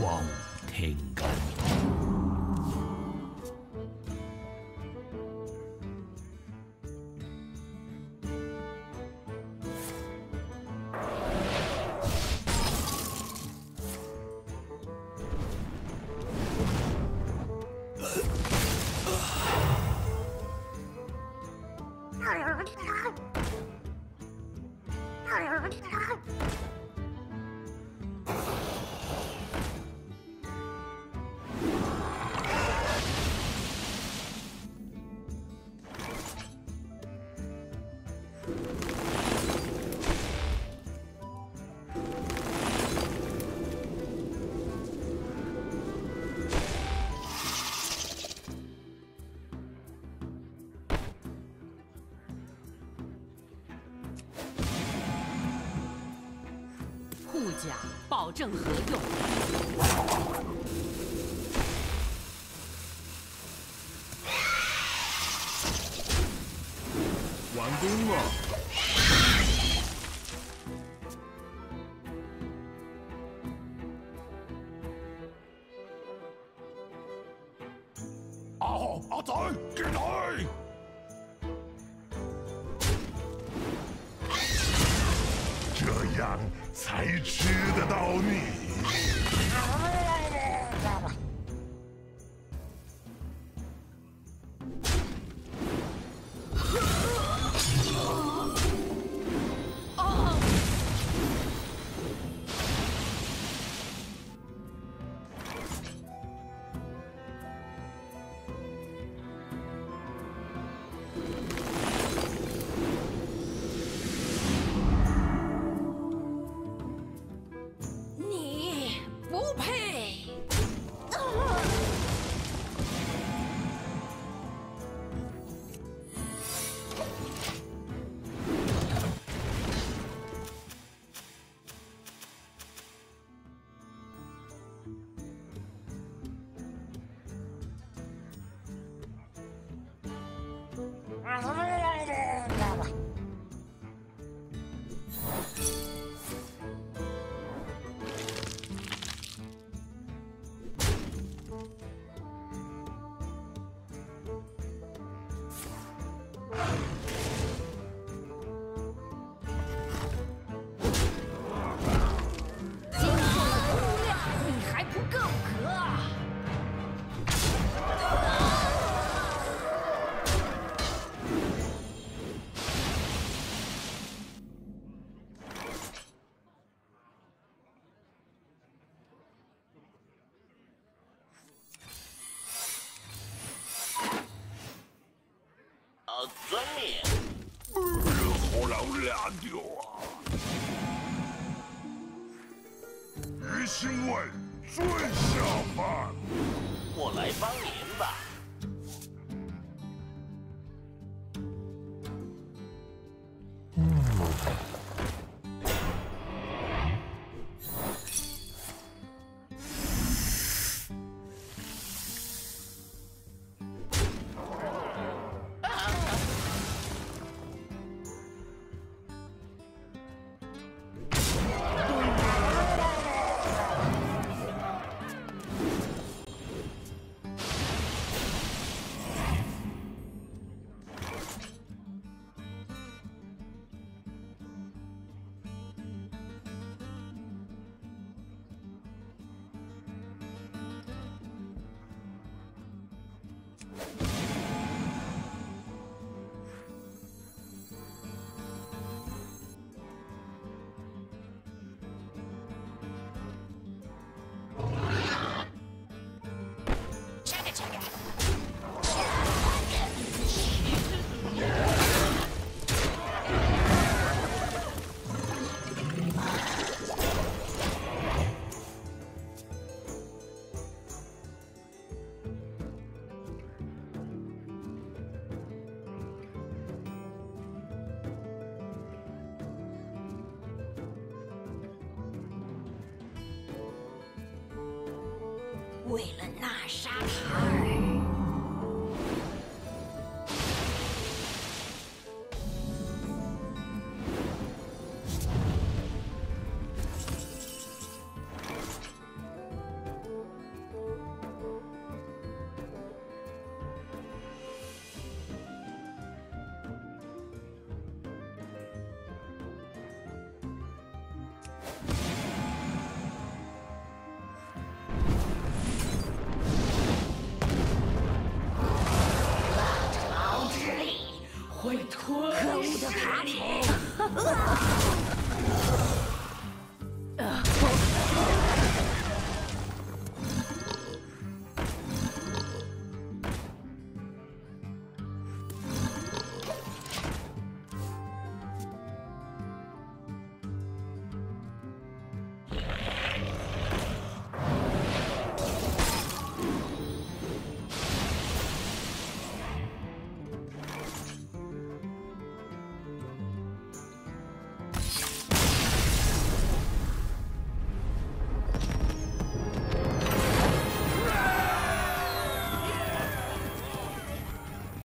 望天干。护甲保证合用。完工了。阿豪，阿仔，进来！这样才吃得到你。你 Uh-huh. 丢啊！鱼腥味最下饭。我来帮你。为了纳沙塔尔，会吞可恶的卡里！